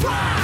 Surprise!